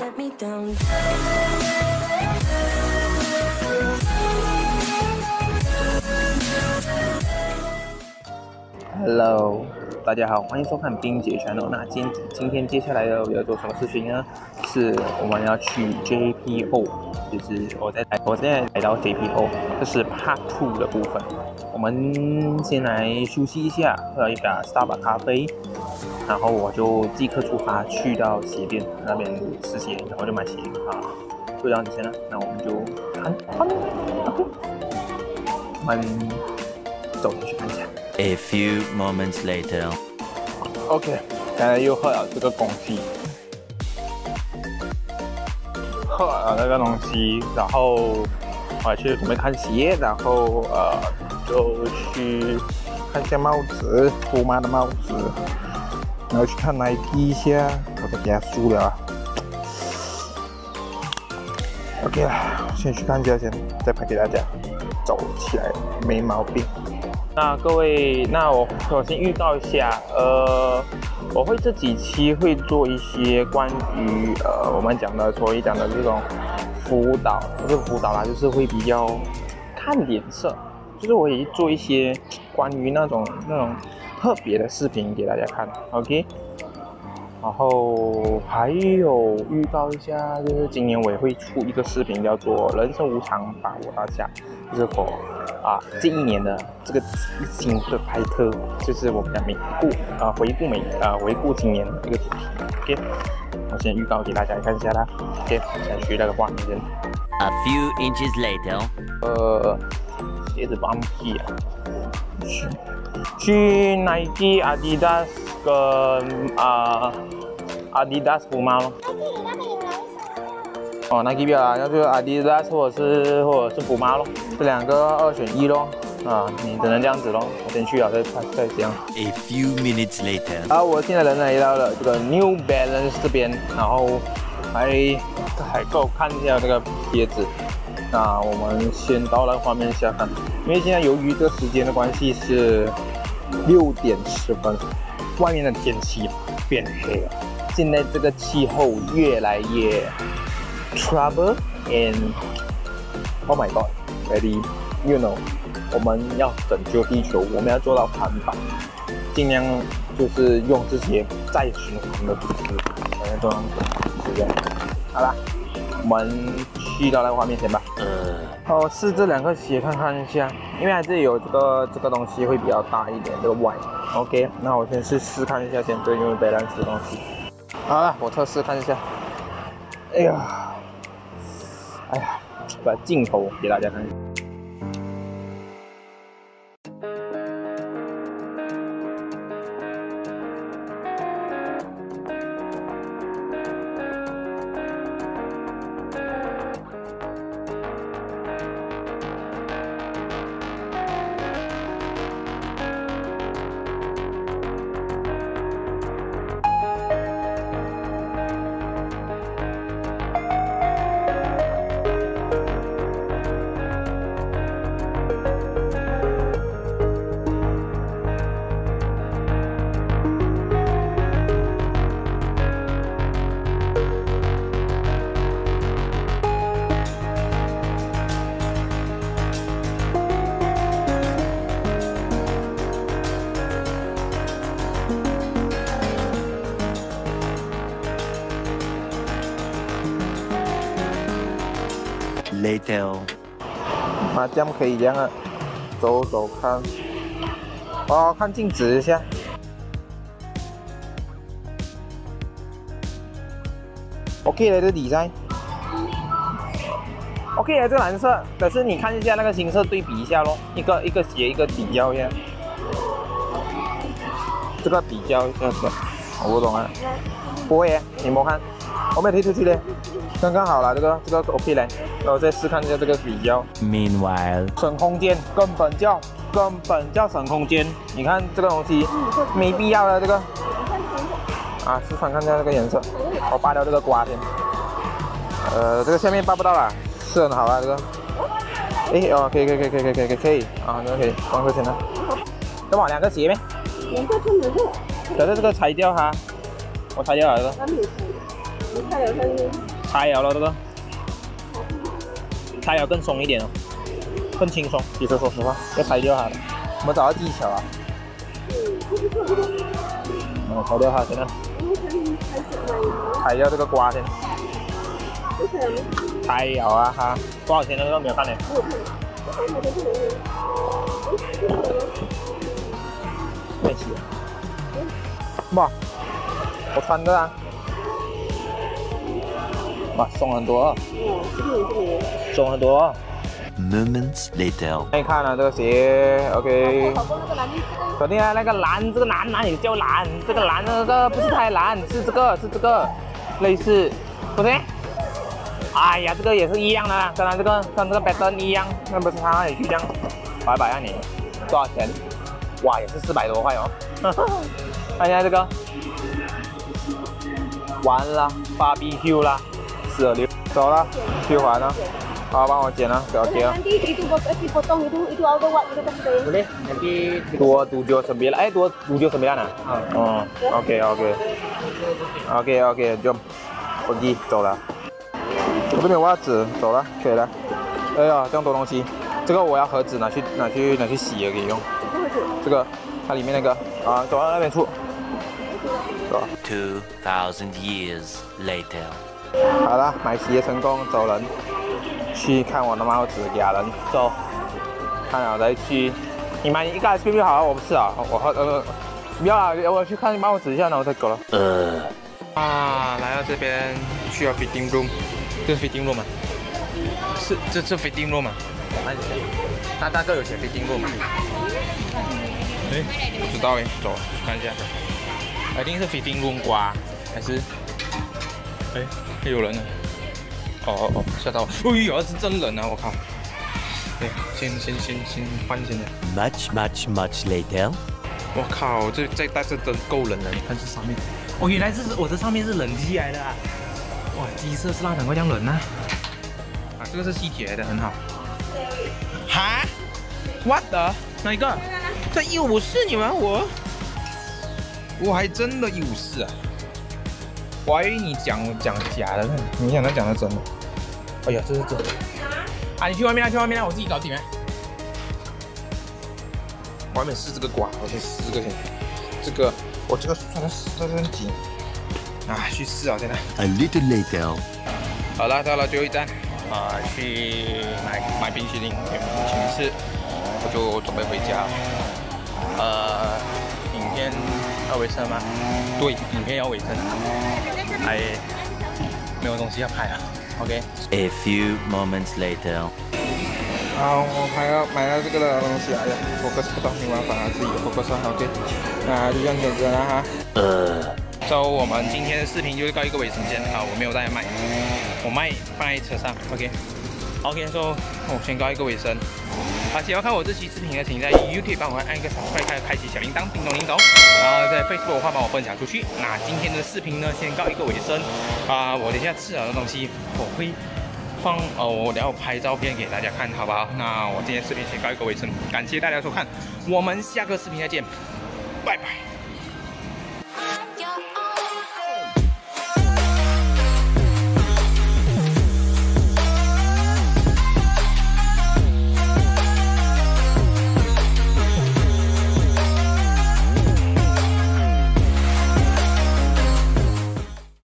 let me down. Hello，大家好，欢迎收看冰姐传 l 那今今天接下来要要做什么事情呢？是我们要去 JPO，就是我在我现在来到 JPO，这是 Part Two 的部分。我们先来休息一下，喝一杯 Starbucks 咖啡，然后我就即刻出发去到鞋店那边试鞋，然后就买鞋啊。就这样子先了，那我们就看，OK，我们走进去看一下。A few moments later. OK，现在又喝了这个东西，喝了那个东西，然后我去准备看鞋，然后呃就去看一下帽子，姑妈的帽子，然后去看 Nike 一下，我都给他输了啊。OK 啦，先去看价钱，再拍给大家，走起来没毛病。那各位，那我我先预告一下，呃，我会这几期会做一些关于呃我们讲的所谓讲的这种辅导，不是辅导啦，就是会比较看脸色，就是我也做一些关于那种那种特别的视频给大家看，OK。然后还有预告一下，就是今年我也会出一个视频，叫做“人生无常，把握当下”，就是我啊这一年的这个新的拍摄，就是我们的回顾啊回顾每啊回顾今年的这个主题。OK，我先预告给大家看一下啦。OK，先去那个画面先。A few inches later，呃，鞋子放屁啊！去去 Nike、Adidas 跟啊 Adidas 服吗？哦，Nike 表啊，那就 Adidas 或者是或者是福马咯，这两个二选一咯。啊，你只能这样子咯，我先去了再再这样。a few minutes later. 然后我现在人来到了这个 New Balance 这边，然后还还给我看一下这个鞋子。那我们先到那个画面下看，因为现在由于这个时间的关系是六点十分，外面的天气变黑了。现在这个气候越来越 trouble and oh my god ready you know 我们要拯救地球，我们要做到环保，尽量就是用这些再循环的物质来做到是这样。好啦，们去到那个画面前吧。嗯，哦，试这两个鞋看看一下，因为它这里有这个这个东西会比较大一点，这个 Y。OK，那我先去试看一下先，对因为 balance 的东西。好了，我测试看一下。哎呀，哎呀，把镜头给大家看一下。Later. 麻将可以这样啊，走走看，哦，看镜子一下。OK 的这底衫，OK 的这蓝色，可是你看一下那个青色对比一下咯，一个一个鞋一个比较一下，这个比较一下子，我不懂啊，不会，你摸看，我没有推出去嘞，刚刚好了，这个这个 OK 嘞，那我再试看一下这个比较。Meanwhile, 省空间，根本叫根本叫省空间。你看这个东西没必要了这个啊，试穿看一下这个颜色，我扒掉这个瓜先。呃，这个下面扒不到了，是很好啊这个。哎哦，可以可以可以可以可以可以可以啊，这个可以光块钱了。这么两个鞋咩？两个真的是，可是这个拆掉哈，我拆掉了这个。那没有事，你看了看拆了了这个，拆了更松一点哦，更轻松。其实说实话，要拆掉它的，我们找到技巧啊。我拆掉它先了，拆掉这个瓜先。拆了啊哈，多少钱的都没有看呢。没洗。哇，我穿的啊。哇，松很多。松很多。Moments later，你看了这个鞋，OK。昨天啊，那个蓝，这个蓝哪里叫蓝？这个蓝那个不是太蓝，是这个，是这个，类似，不对？哎呀，这个也是一样的，跟它这个跟这个 pattern 一样，那不是它那里去这样，拜拜啊你，多少钱？哇，也是四百多块哦。看一下这个，完了，BBQ 啦，四二走了，去还了？好，帮我捡了，不要丢。两地一度不一度活动，一度一度熬个晚，一个东西。好嘞，两地多杜鹃什么了？哎，多杜鹃什么了呢？嗯，OK OK OK OK，就手机走了。我这边袜子走了，可以了。哎呀，这么多东西，这个我要盒子拿去拿去拿去洗了，以用。这个它里面那个啊，走到那边处。Two thousand years later. 好了，买鞋成功，走人。去看我的帽子，俩人走，看了再去。你买一个 S P P 好了，我不吃啊，我喝呃，不要啊，我去看帽子一下，然后再走了。呃，啊，来到这边需要 fitting room，这是 fitting room 吗？是，这这 fitting room 吗？我看一下，他大概有写 fitting room 吗？哎，不知道哎，走，看一下，一定是 fitting room 瓜，还是？哎，有人呢。哦哦哦，吓到我！哎呀，是真人啊！我靠！哎，先先先先换先的。Much much much later。我靠，这这但是真够冷的，你看这上面。哦，原来这是我这上面是冷气来的啊！哇，机色是那两块这样冷呢？啊，这个是吸铁来的，很好。哈？What the？哪一个？这一五四，你玩我？我还真的一五四啊！我还以为你讲讲假的呢，没想到讲的真的。哎呀，这是真的。啊，你去外面啊，去外面啊，我自己搞定。外面是这个瓜，我先试个先。这个我这个穿的穿的很紧。啊，去试啊，现在。A little later。好了，到了最后一站，啊，去买买冰淇淋，请吃，我就准备回家。呃，影片要尾声吗？对，影片要尾声。哎没有东西要拍啊，OK。A few moments later。好，我拍了买了这个的东西啊，focus 不到，没办法，自己 focus 上 OK。那就这样子了哈。呃。so 我们今天的视频就告一个尾声先啊，我没有带卖，我卖放在车上，OK。OK，说我先告一个尾声。好，喜欢看我这期视频的，请在 YouTube 帮我按一个小快开，开启小铃铛，叮咚叮咚。然后在 Facebook 的话，帮我分享出去。那今天的视频呢，先告一个尾声。啊，我等一下吃了的东西，我会放哦，我等下拍照片给大家看，好不好？那我今天视频先告一个尾声，感谢大家收看，我们下个视频再见，拜拜。